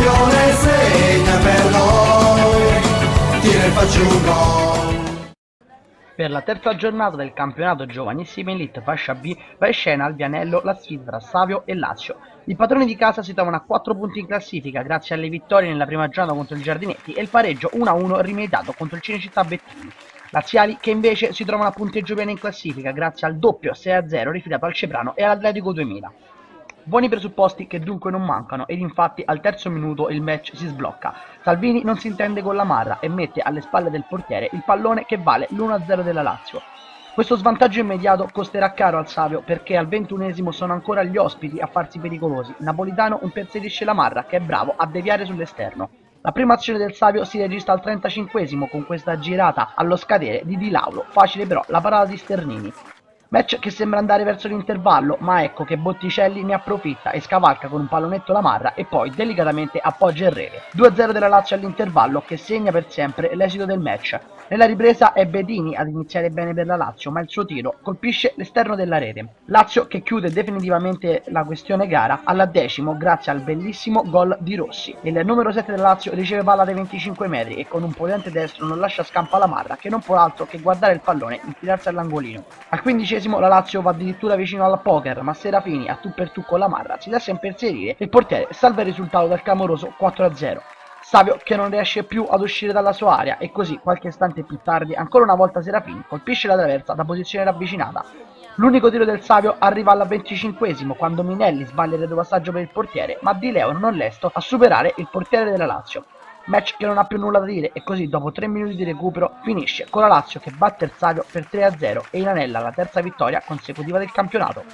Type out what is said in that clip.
campione segna per noi, tira e faccio un gol. Per la terza giornata del campionato Giovanissimi Elite fascia B va in scena al Vianello la sfida tra Savio e Lazio. I padroni di casa si trovano a 4 punti in classifica grazie alle vittorie nella prima giornata contro il Giardinetti e il pareggio 1-1 rimediato contro il Cinecittà Bettini. Laziali che invece si trovano a punteggio pieno in classifica grazie al doppio 6-0 rifidato al Ceprano e all'Atletico 2000. Buoni presupposti che dunque non mancano ed infatti al terzo minuto il match si sblocca. Salvini non si intende con la Marra e mette alle spalle del portiere il pallone che vale l'1-0 della Lazio. Questo svantaggio immediato costerà caro al Savio perché al ventunesimo sono ancora gli ospiti a farsi pericolosi. Napolitano imperserisce la Marra che è bravo a deviare sull'esterno. La prima azione del Savio si registra al 35 con questa girata allo scadere di Di Laulo, facile però la parata di Sternini. Match che sembra andare verso l'intervallo, ma ecco che Botticelli ne approfitta e scavalca con un pallonetto la Marra e poi delicatamente appoggia il rete. 2-0 della Lazio all'intervallo che segna per sempre l'esito del match. Nella ripresa è Bedini ad iniziare bene per la Lazio, ma il suo tiro colpisce l'esterno della rete. Lazio che chiude definitivamente la questione gara alla decimo grazie al bellissimo gol di Rossi. Il numero 7 della Lazio riceve palla dai 25 metri e con un potente destro non lascia scampo alla Marra che non può altro che guardare il pallone e infilarsi all'angolino. Al 15 la Lazio va addirittura vicino alla poker, ma Serafini a tu per tu con la Marra si lascia imperserire e il portiere salva il risultato del clamoroso 4-0. Savio che non riesce più ad uscire dalla sua area e così qualche istante più tardi ancora una volta Serafini colpisce la traversa da posizione ravvicinata. L'unico tiro del Savio arriva al 25 quando Minelli sbaglia il passaggio per il portiere ma Di Leo non lesto a superare il portiere della Lazio match che non ha più nulla da dire e così dopo 3 minuti di recupero finisce con la Lazio che batte il Savio per 3-0 e inanella la terza vittoria consecutiva del campionato.